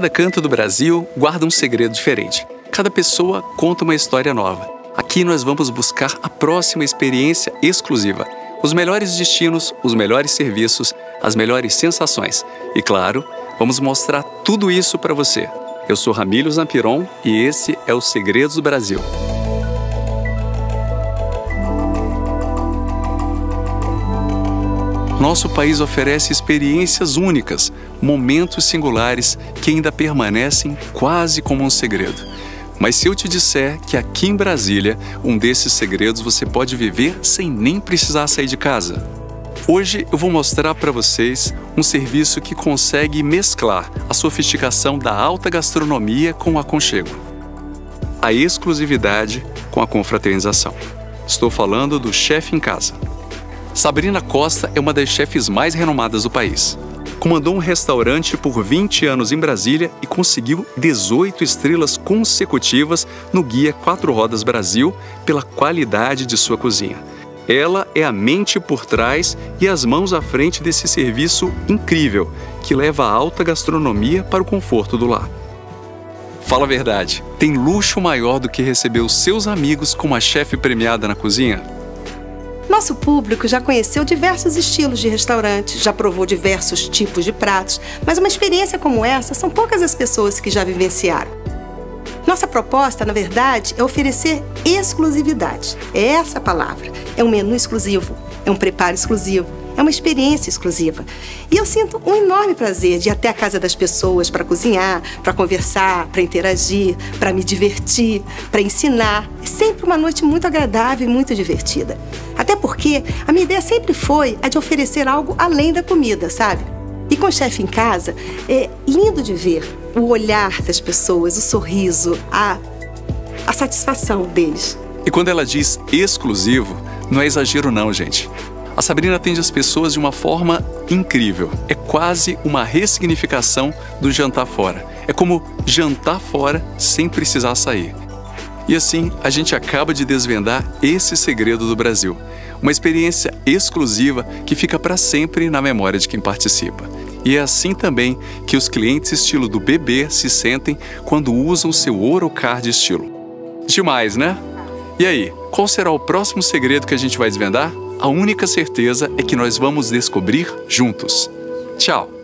Cada canto do Brasil guarda um segredo diferente. Cada pessoa conta uma história nova. Aqui nós vamos buscar a próxima experiência exclusiva. Os melhores destinos, os melhores serviços, as melhores sensações. E claro, vamos mostrar tudo isso para você. Eu sou Ramílio Zampiron e esse é o Segredos do Brasil. Nosso país oferece experiências únicas, momentos singulares que ainda permanecem quase como um segredo. Mas se eu te disser que aqui em Brasília, um desses segredos você pode viver sem nem precisar sair de casa? Hoje eu vou mostrar para vocês um serviço que consegue mesclar a sofisticação da alta gastronomia com o aconchego, a exclusividade com a confraternização. Estou falando do chefe em casa. Sabrina Costa é uma das chefes mais renomadas do país. Comandou um restaurante por 20 anos em Brasília e conseguiu 18 estrelas consecutivas no Guia Quatro Rodas Brasil pela qualidade de sua cozinha. Ela é a mente por trás e as mãos à frente desse serviço incrível que leva a alta gastronomia para o conforto do lar. Fala a verdade, tem luxo maior do que receber os seus amigos com uma chefe premiada na cozinha? Nosso público já conheceu diversos estilos de restaurante, já provou diversos tipos de pratos, mas uma experiência como essa são poucas as pessoas que já vivenciaram. Nossa proposta, na verdade, é oferecer exclusividade. É essa a palavra. É um menu exclusivo, é um preparo exclusivo, é uma experiência exclusiva. E eu sinto um enorme prazer de ir até a casa das pessoas para cozinhar, para conversar, para interagir, para me divertir, para ensinar. É sempre uma noite muito agradável e muito divertida. Até porque a minha ideia sempre foi a de oferecer algo além da comida, sabe? E com o chefe em casa, é lindo de ver o olhar das pessoas, o sorriso, a, a satisfação deles. E quando ela diz exclusivo, não é exagero não, gente. A Sabrina atende as pessoas de uma forma incrível. É quase uma ressignificação do jantar fora. É como jantar fora sem precisar sair. E assim, a gente acaba de desvendar esse segredo do Brasil. Uma experiência exclusiva que fica para sempre na memória de quem participa. E é assim também que os clientes estilo do bebê se sentem quando usam seu Orocard estilo. Demais, né? E aí, qual será o próximo segredo que a gente vai desvendar? A única certeza é que nós vamos descobrir juntos. Tchau!